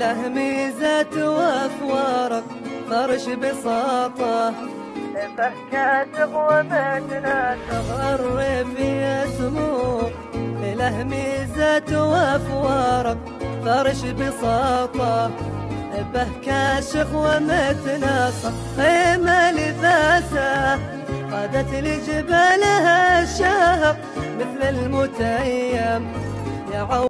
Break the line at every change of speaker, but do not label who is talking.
له ميزة وافوارق فرش بساطة.
به ومتنا تغرب
الريف يسمو له ميزة وافوارق فرش بساطة. به كاشخ ومتناصة خيمة لباسه قادت لجبالها الشهق مثل المتيم. يا عو